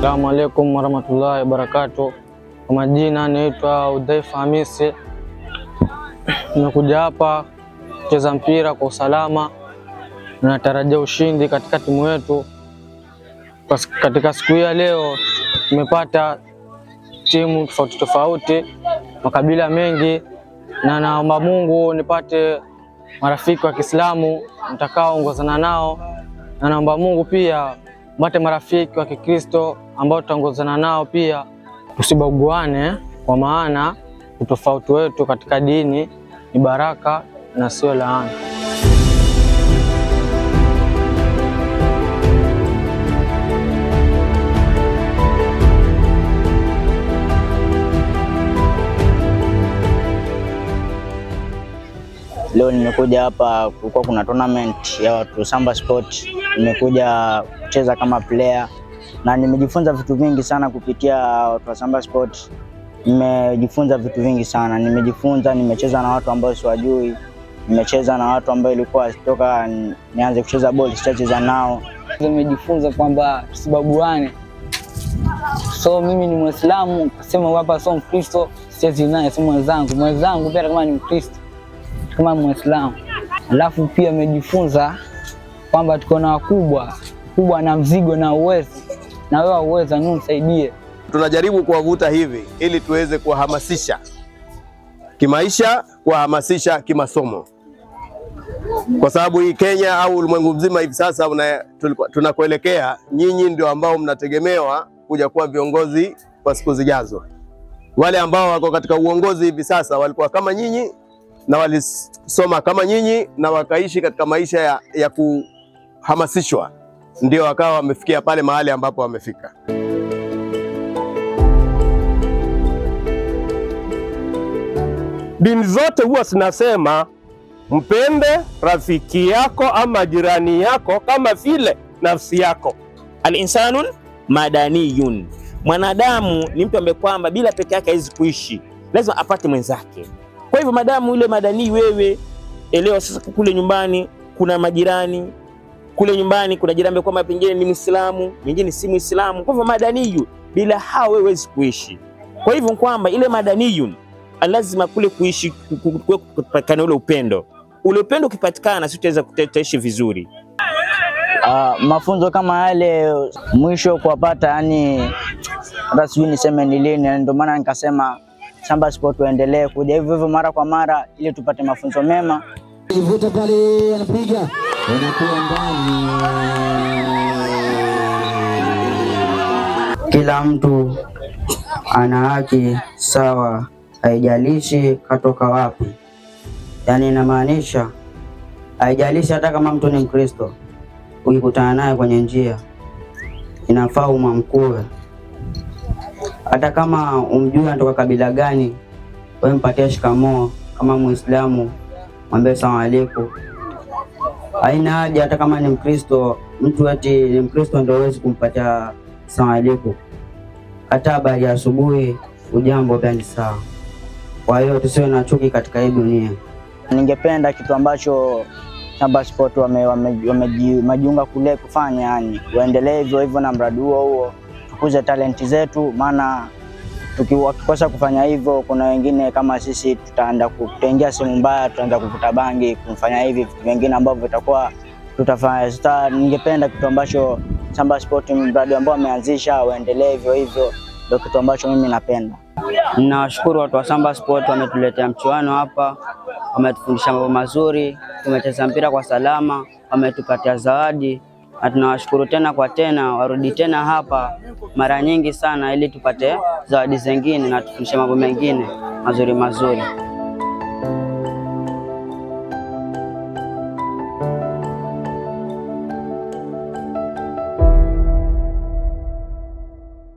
Assalamu alaikum warahmatullahi wabarakatuh. Kwa majina naitwa Udhaifa Hamisi, nimekuja hapa kucheza mpira kwa usalama na natarajia ushindi katika timu yetu. Katika siku hii ya leo tumepata timu tofauti tofauti, makabila mengi, na naomba Mungu nipate marafiki wa Kiislamu nitakaoongozana nao, na naomba Mungu pia mpate marafiki wa Kikristo ambao tutaongozana nao pia, tusibaguane, kwa maana utofauti wetu katika dini ni baraka na sio laana. Leo nimekuja hapa, kulikuwa kuna tournament ya watu Samba Sport. Nimekuja kucheza kama player na nimejifunza vitu vingi sana kupitia watu wa Samba Sport. Nimejifunza vitu vingi sana, nimejifunza, nimecheza na watu ambao siwajui, nimecheza na watu ambao ilikuwa toka nianze kucheza ball sitacheza nao. Nimejifunza kwamba tusibaguane. So mimi ni Mwislamu, kusema hapa so Mkristo, sichezi naye, si mwenzangu. Mwenzangu pia kama ni Mkristo, kama Mwislamu. Alafu pia nimejifunza kwamba tuko na wakubwa kubwa na mzigo na uwezo, na wewe uweza ni msaidie. tunajaribu kuwavuta hivi ili tuweze kuwahamasisha kimaisha, kuwahamasisha kimasomo, kwa sababu hii Kenya au ulimwengu mzima hivi sasa tunakuelekea, nyinyi ndio ambao mnategemewa kuja kuwa viongozi kwa siku zijazo. Wale ambao wako katika uongozi hivi sasa walikuwa kama nyinyi na walisoma kama nyinyi na wakaishi katika maisha ya, ya kuhamasishwa, ndio wakawa wamefikia pale mahali ambapo wamefika. Dini zote huwa zinasema mpende rafiki yako ama jirani yako kama vile nafsi yako. Al-insanun madaniyun, mwanadamu ni mtu ambaye kwamba bila peke yake hawezi kuishi, lazima apate mwenzake. Kwa hivyo madamu yule madanii, wewe elewa sasa, kule nyumbani kuna majirani, kule nyumbani kuna jirani ambaye kwamba pengine ni Muislamu, mwingine si Muislamu. Kwa hivyo madaniyu, bila hao wewe huwezi kuishi. Kwa hivyo kwamba ile madaniyu lazima kule kuishi ku- ku- ku- kupatikana ule upendo. Ule upendo ukipatikana, si tutaweza kutaishi vizuri. Uh, mafunzo kama yale mwisho kuwapata, yani hata sijui niseme ni lini, na ndio maana nikasema Samba Sport tuendelee kuja hivyo hivyo mara kwa mara ili tupate mafunzo mema. Ivuta pale, anapiga inakuwa ndani. Kila mtu ana haki sawa, haijalishi katoka wapi. Yaani inamaanisha haijalishi hata kama mtu ni Mkristo, ukikutana naye kwenye njia inafaa umwamkue, hata kama umjui anatoka kabila gani, wewe mpatie shikamoo. Kama Muislamu mwambie salamu alaikum. Haina haja hata kama ni Mkristo, mtu ati ni Mkristo ndio huwezi kumpatia salamu alaikum. Hata habari ya asubuhi, ujambo pia ni sawa. Kwa hiyo tusiwe na chuki katika hii dunia. Ningependa kitu ambacho Samba Sport wame- wame- wamejiunga kule kufanya, yani waendelee hivyo hivyo na mradi huo huo, tukuze talenti zetu, maana tuki- wakikosa kufanya hivyo, kuna wengine kama sisi tutaenda kutengia sehemu mbaya, tutaanza kuvuta bangi, kumfanya hivi vitu vingine ambavyo vitakuwa tutafanya. Sasa ningependa kitu ambacho Samba Sport mradi ambao ameanzisha waendelee hivyo hivyo, ndio kitu ambacho mimi napenda. Ninawashukuru watu wa Samba Sport wametuletea mchuano hapa, wametufundisha mambo mazuri, tumecheza mpira kwa salama, wametupatia zawadi na tunawashukuru tena kwa tena, warudi tena hapa mara nyingi sana ili tupate zawadi zingine na tufundishe mambo mengine mazuri mazuri.